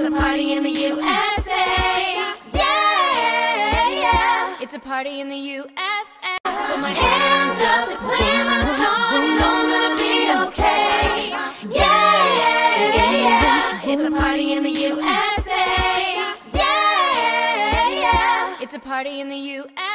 It's a party in the USA. Yeah, yeah. It's a party in the USA. Put my hands up, they play my song, and I'm gonna be okay. Yeah, yeah, yeah, yeah. It's a party in the USA. Yeah, yeah. It's a party in the USA.